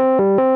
you.